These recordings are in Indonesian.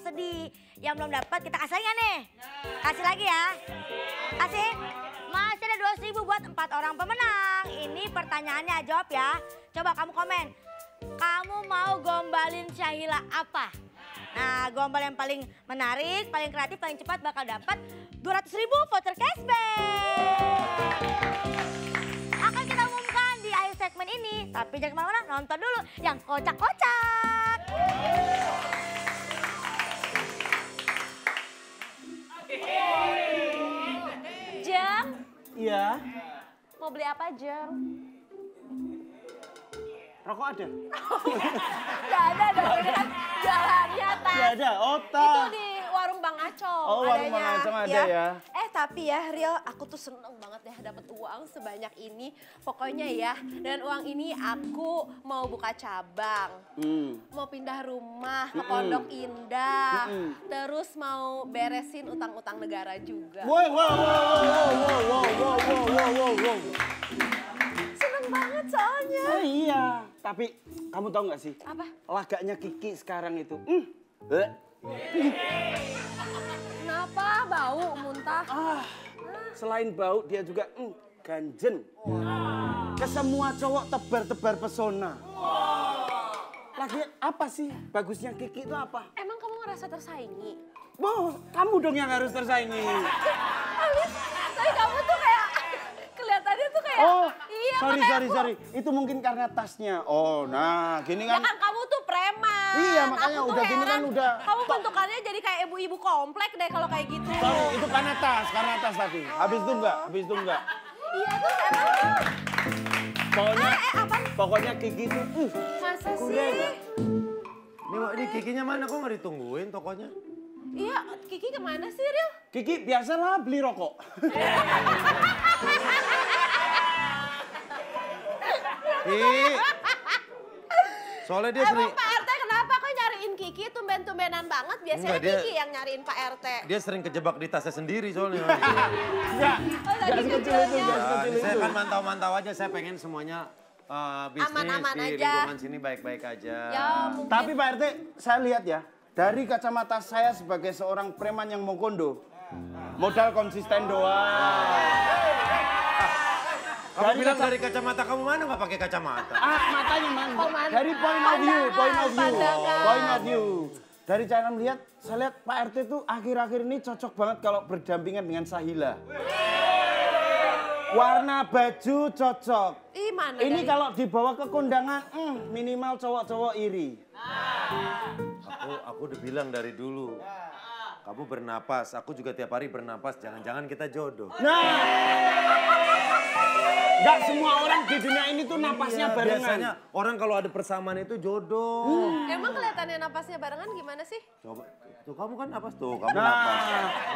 sedih. Yang belum dapat kita kasih nih? Kasih lagi ya. Kasih. Masih ada 200 ribu buat empat orang pemenang. Ini pertanyaannya jawab ya. Coba kamu komen. Kamu mau gombalin Syahila apa? Nah, gombal yang paling menarik, paling kreatif, paling cepat bakal dapat 200 ribu voucher cashback. Akan kita umumkan di akhir segmen ini. Tapi jangan ke mana-mana, nonton dulu yang kocak-kocak. Jeng, Iya. mau beli apa Jeng? Rokok ada? Gak ada dong, ini kan jalannya tas. Gak ada, Itu otak. di warung Bang Acong Oh, warung Bang. Acong ada ya. Eh tapi ya Real, aku tuh seneng banget dapat uang sebanyak ini. Pokoknya ya, dan uang ini aku mau buka cabang. Hmm. Mau pindah rumah ke Pondok Indah. Mm-mm. Terus mau beresin utang-utang negara juga. Wow, wow, wow, wow, wow, wow, wow, wow, wow, wow. Seneng banget soalnya. Oh iya, tapi kamu tahu nggak sih? Apa? Lagaknya Kiki sekarang itu. Hmm. Eh. Kenapa bau muntah? Ah, selain bau dia juga hmm, ganjen. Ke semua cowok tebar-tebar pesona. Lagi apa sih bagusnya Kiki itu apa? Emang kamu ngerasa tersaingi? Boh, kamu dong yang harus tersaingi. Tapi kamu tuh kayak kelihatannya tuh kayak Oh, iya sorry, sorry, aku- sorry. Itu mungkin karena tasnya. Oh, nah, gini Ya kan. kan kamu tuh. Iya, makanya Aku tuh udah gini kan udah Kamu bentukannya jadi kayak ibu-ibu komplek deh kalau kayak gitu. Sorry, itu karena tas, karena tas tadi. Habis itu enggak, habis itu enggak. Iya terus emang Pokoknya, eh apa? pokoknya Kiki itu, uh, Masa Keren. sih? Ini, ini kikinya mana? Kok nggak ditungguin tokonya? Iya, Kiki ke mana sih, Ril? Kiki biasalah beli rokok. Ih, soalnya dia sering, Emang Pak RT kenapa kok nyariin Kiki tumben-tumbenan banget? Biasanya Enggak, dia- Kiki yang nyariin Pak RT. dia sering kejebak di tasnya sendiri soalnya. Enggak, Oh, sekecil itu, Ya, sekecil ini saya itu. kan mantau-mantau aja, saya pengen semuanya uh, bisnis Aman-aman di aja. lingkungan sini baik-baik aja. Ya, mungkin. Tapi Pak RT, saya lihat ya, dari kacamata saya sebagai seorang preman yang mau kondo, modal konsisten doang. Kamu Dari bilang kaca- dari kacamata kamu mana nggak pakai kacamata? Ah, matanya mana? Oh, mana? Dari point of view, point of view. Pandangan. Point of view. Dari cara melihat, saya lihat Pak RT itu akhir-akhir ini cocok banget kalau berdampingan dengan Sahila. Warna baju cocok. Ih, mana Ini dari- kalau dibawa ke kondangan, hmm, minimal cowok-cowok iri. Aku aku udah bilang dari dulu. Kamu bernapas, aku juga tiap hari bernapas. Jangan-jangan kita jodoh. Nah, nggak semua orang di dunia ini tuh napasnya Iya, barengan. Biasanya orang kalau ada persamaan itu jodoh. Emang kelihatannya napasnya barengan gimana sih? Coba, tuh kamu kan napas tuh, kamu Nah. napas.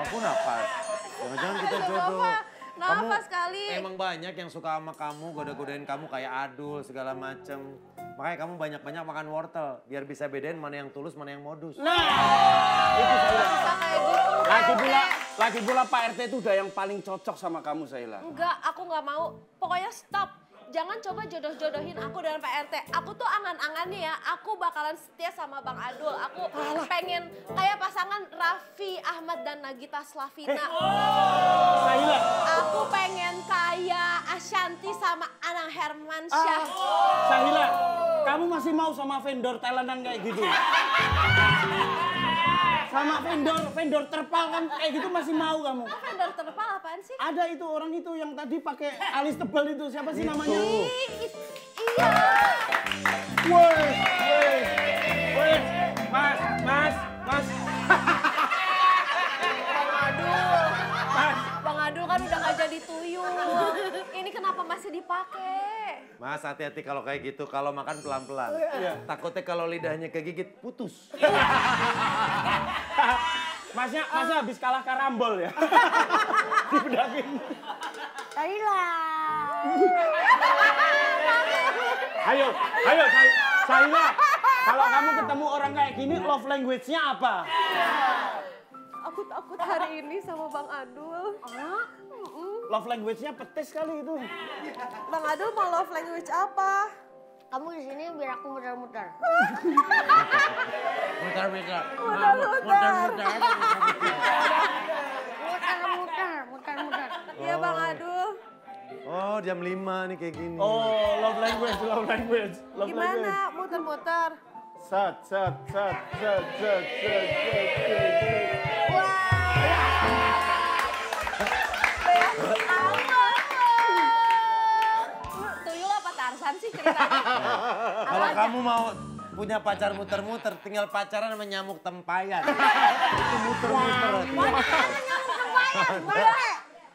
Aku napas. Jangan-jangan kita jodoh. Napas kali. Emang banyak yang suka sama kamu, goda-godain kamu kayak adul segala macem. Makanya kamu banyak-banyak makan wortel, biar bisa bedain mana yang tulus, mana yang modus. Nah, Lagi pula, lagi pula Pak RT itu udah yang paling cocok sama kamu, Saila. Enggak, aku nggak mau. Pokoknya stop. Jangan coba jodoh-jodohin aku dengan Pak RT. Aku tuh angan-angannya ya, aku bakalan setia sama Bang Adul. Aku pengen kayak pasangan Raffi Ahmad dan Nagita Slavina. Saila, Aku pengen kayak Ashanti sama Anang Hermansyah. Sahila, kamu masih mau sama vendor Thailandan kayak gitu? Sama vendor, vendor terpal kan kayak gitu masih mau kamu? Vendor terpal apaan sih? Ada itu orang itu yang tadi pakai alis tebal itu siapa sih namanya? Iya. Woi, woi, woi, mas, mas, mas, kan udah nggak jadi tuyul. Ini kenapa masih dipakai? Mas hati-hati kalau kayak gitu, kalau makan pelan-pelan. Takutnya kalau lidahnya kegigit, putus. Masnya, masnya habis kalah karambol ya? Dibedakin. Saila. Ayo, ayo, Say- Sahila. Kalau kamu ketemu orang kayak gini, love language-nya apa? Aku takut hari ini sama Bang Adul. Love language-nya petis kali itu. Bang Adul mau love language apa? Kamu di sini biar aku muter-muter. Muter, muter. Muter-muter. Muter-muter, muter-muter. Iya Bang Adul. Oh, jam 5 nih kayak gini. Oh, love language, love language, love language. Gimana muter-muter? Sat, sat, sat, sat, sat, sat, sat, sat, sat. Ceritanya? Kalau kamu mau punya pacar muter-muter, tinggal pacaran sama nyamuk tempayan. Itu muter-muter.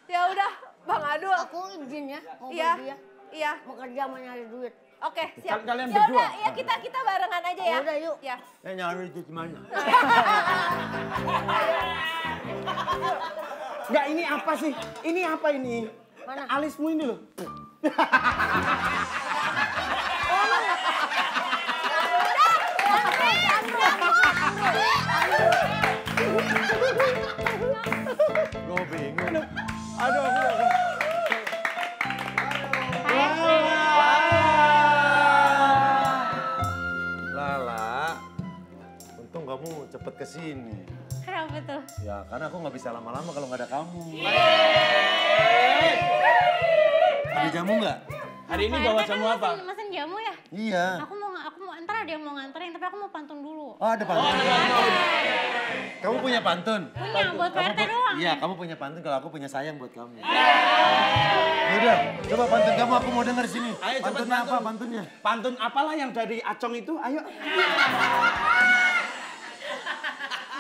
Ya udah, Bang Adul. Aku izin ya, mau Iya. pergi ya. Iya. Mau kerja mau nyari duit. Oke, siap. Kal- kalian ya berdua? udah, ya kita kita barengan aja ya. Ya udah, yuk. Ya. Eh nyari itu gimana? Enggak, ini apa sih? Ini apa ini? Mana? Alismu ini loh. cepet ke sini. Kenapa tuh? Ya, karena aku nggak bisa lama-lama kalau nggak ada kamu. Ada jamu nggak? Hari ini bawa kan jamu apa? Mesen, mesen jamu ya? Iya. Aku mau aku mau ntar ada yang mau nganterin tapi aku mau pantun dulu. Oh, ada pantun. Kamu punya pantun? Punya buat Kamu RT pu- doang. Iya, kamu punya pantun kalau aku punya sayang buat kamu. Yaudah, coba pantun kamu aku mau denger sini. Ayo, cepet Pantunnya apa pantun. pantunnya? Pantun apalah yang dari Acong itu? Ayo.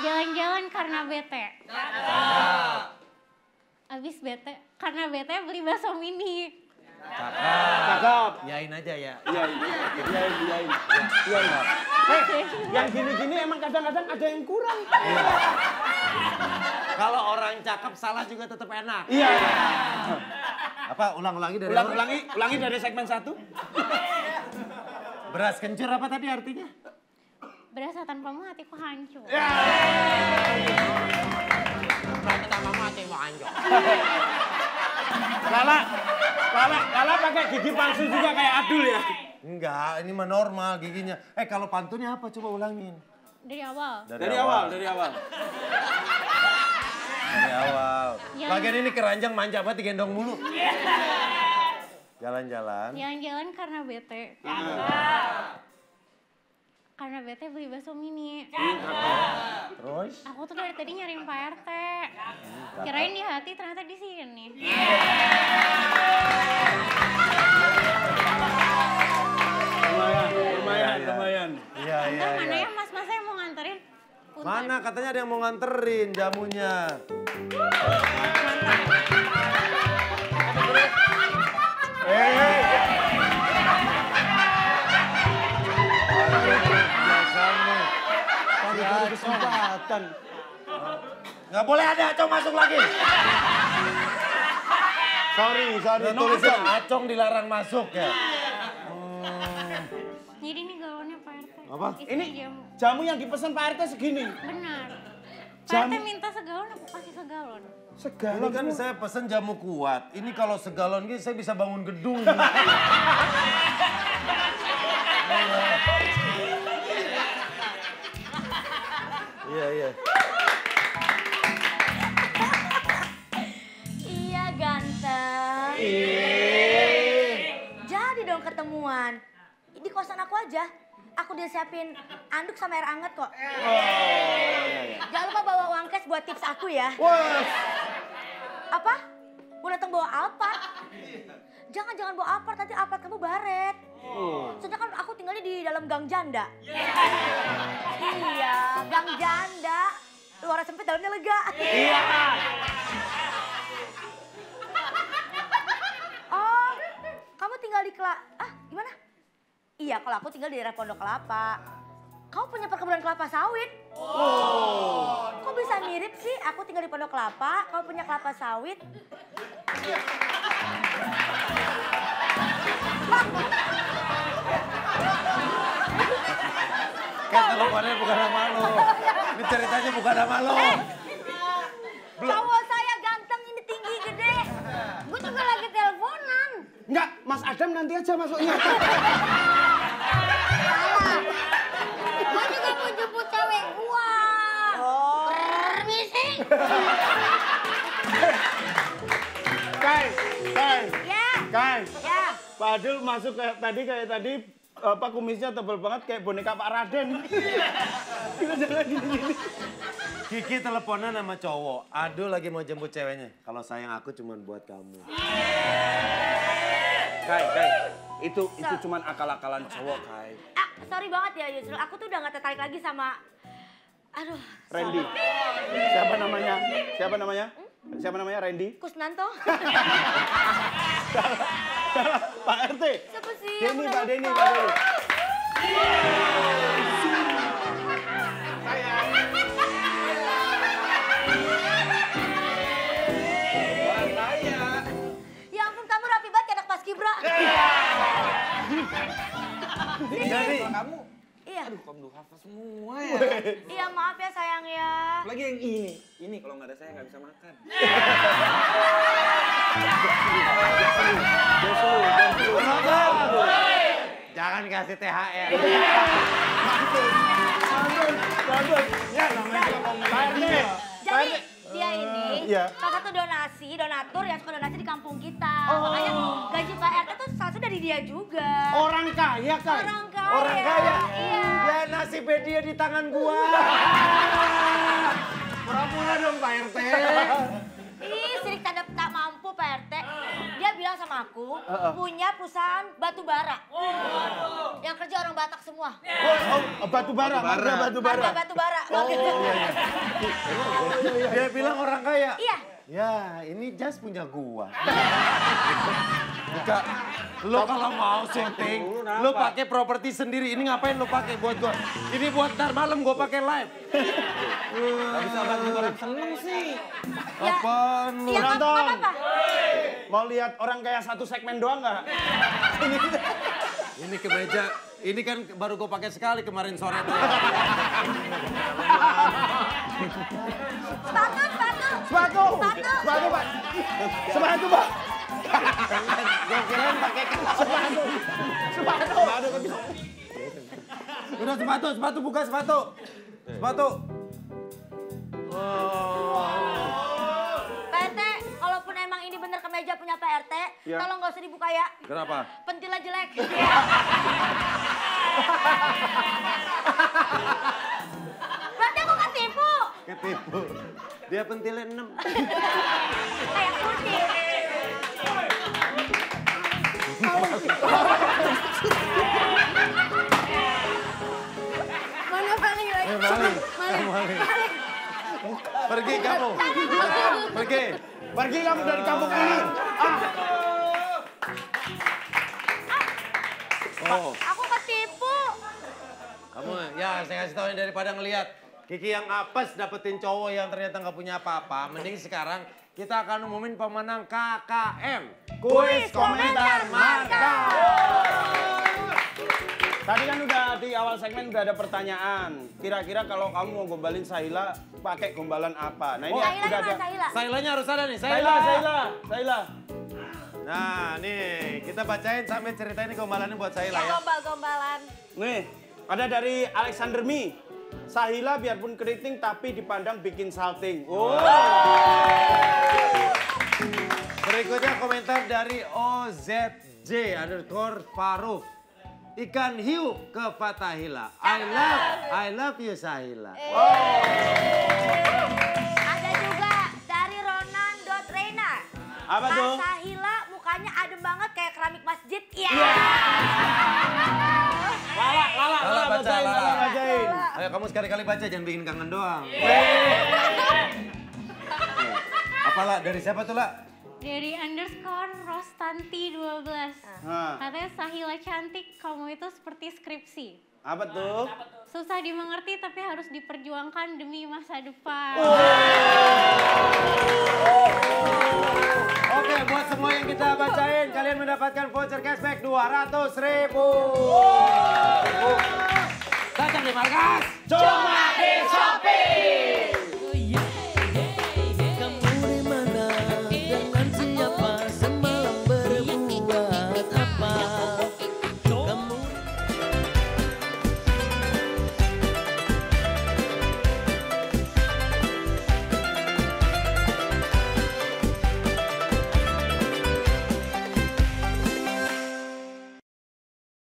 Jalan-jalan karena bete. Abis bete, karena bete beli bakso mini. Cakep. Yain aja ya. Iya, iya, iya, iya, iya, iya. Eh, yang gini-gini emang kadang-kadang ada yang kurang. Kalau orang cakep salah juga tetap enak. Iya. Apa ulang-ulangi dari Ulang, ulangi, ulangi dari segmen satu. Beras kencur apa tadi artinya? Berasa tanpamu hatiku hancur. Lala, Lala, Lala pakai gigi palsu juga kayak Adul ya? Enggak, ini mah normal giginya. Eh kalau pantunnya apa? Coba ulangin. Dari awal. Dari awal, dari awal. Dari awal. Ya. Lagian ini keranjang manja banget digendong mulu. Jalan-jalan. Jalan-jalan karena bete. Karena bete beli bakso mini. Terus? Aku tuh dari tadi nyariin Pak RT. Kirain di hati ternyata di sini. Lumayan, lumayan, Iya. lumayan. Iya, iya, Ntar mana iya. ya mas-mas yang mau nganterin? Punten. Mana katanya ada yang mau nganterin jamunya. Biasanya. Kesempatan. Nggak boleh ada acong masuk lagi. Sorry, sorry. No tulisnya Acong. acong dilarang masuk ya. Jadi ini galonnya Pak RT. Apa? Isinya Ini jamu. jamu yang dipesan Pak RT segini. Benar. Pak RT minta segalon, aku kasih segalon. Segalon Ini kan saya pesen jamu kuat. Ini kalau segalon gini saya bisa bangun gedung. Iya, iya. Iya ganteng. Jadi dong ketemuan. Di kosan aku aja. Aku udah siapin anduk sama air hangat kok. Jangan lupa bawa uang cash buat tips aku ya. Wah, Apa? Mau datang bawa Alphard? Jangan jangan bawa Alphard, nanti Alphard kamu baret. Soalnya kan aku tinggalnya di dalam gang janda. Iya, gang janda. Luar sempit, dalamnya lega. iya. Oh, kamu tinggal di Kela... Ah, gimana? Iya, kalau aku tinggal di daerah Pondok Kelapa. Kamu punya perkebunan kelapa sawit. Oh. Kok bisa mirip sih? Aku tinggal di Pondok Kelapa, kamu punya kelapa sawit. Kan teleponnya bukan sama lo. Ini ceritanya bukan sama lo. Cowok saya ganteng, ini tinggi, gede. Gue juga lagi teleponan. Enggak, Mas Adam nanti aja masuknya. Pak Adil masuk kayak tadi kayak tadi apa kumisnya tebal banget kayak boneka Pak Raden. Kita jalan gini-gini. Kiki teleponan sama cowok. Adul lagi mau jemput ceweknya. Kalau sayang aku cuma buat kamu. Kai, Kai, itu itu cuman akal-akalan cowok, Kai. Ah, sorry banget ya Yusril. Aku tuh udah gak tertarik lagi sama... Aduh. Randy. Siapa namanya? Siapa namanya? Siapa namanya Randy? Kusnanto. Pak RT. Siapa sih? Denny, Pak Denny. Pak Denny. Ya ampun kamu rapi banget kayak anak pas kibra. Jadi, Iya. Kamu hafal semua ya. Iya maaf ya sayang ya. Lagi yang ini. Ini kalau nggak ada saya nggak bisa makan. jangan kasih THR. Ya, namanya Jadi dia ini Iya. salah satu donasi, donatur yang suka donasi di kampung kita. Makanya gaji Pak RT tuh salah satu dari dia juga. Orang kaya, Kai. Orang kaya. Orang kaya. Iya. Ya nasibnya dia di tangan gua. Pura-pura dong Pak RT. Bilang sama aku, punya perusahaan batu bara. Yang kerja orang Batak semua. Oh, oh, batu bara, batu bara. Batu bara. Dia bilang orang kaya. Iya. Ya, ini jas punya gua. Enggak. Lo kalau mau syuting, lo pakai properti sendiri. Ini ngapain lo pakai buat gua? Ini buat ntar malam gua pakai live. Bisa bantu orang seneng sih. Ya. Apaan lu? Iya, nggak Nonton. apa-apa. Mau lihat orang kaya satu segmen doang nggak? Ini kemeja, ini kan baru gua pakai sekali kemarin sore. Sepatu, sepatu. Sepatu. Sepatu. Sepatu, Pak. Sepatu, Pak. Gua kirain pakai Sepatu. Sepatu. Sepatu bisa. Udah sepatu, sepatu buka sepatu. Sepatu. Emang kemeja punya Pak RT, Ya. tolong gak usah dibuka ya. Kenapa? Pentilnya jelek. Berarti aku ketipu. Ketipu. Dia pentilnya 6. Kayak kucing. Mana paling lagi? Maling. Maling. Pergi kamu. Pergi. Pergi kamu dari kampung ini. Ah, Oh, Aku ketipu. kamu ya saya kasih tahu daripada ngelihat Kiki yang apes dapetin cowok yang ternyata nggak punya apa-apa. Mending sekarang kita akan umumin pemenang KKM. Kuis komentar Marka. Tadi kan udah di awal segmen udah ada pertanyaan. Kira-kira kalau kamu mau gombalin Sahila, pakai gombalan apa? Nah ini Saila udah ada. Saila? Sailanya harus ada nih, Sahila, Saila. Sahila, Sahila. Nah, nih kita bacain sampai ceritain ini gombalannya buat Saila Ya ya. gombal-gombalan. Nih, ada dari Alexander Mi. Sahila biarpun keriting tapi dipandang bikin salting. Oh. Berikutnya komentar dari OZJ underscore Faruf. Ikan hiu ke Fatahila. I love, I love you Sahila. Ada juga dari Ronan Reina. Apa tuh? Sahila mukanya adem banget kayak keramik masjid. Iya. Lala, Lala, Lala, baca, bacain, Lala. Lala, bacain. Ayo kamu sekali-kali baca, jangan bikin kangen doang. Apalah, dari siapa tuh lah? Dari underscore Rostanti 12. Hah, Katanya Sahila cantik, kamu itu seperti skripsi. apa tuh? Susah dimengerti tapi harus diperjuangkan demi masa depan. Oke, buat semua yang kita bacain, kalian mendapatkan voucher cashback 200 ribu. Datang di markas. Cuma.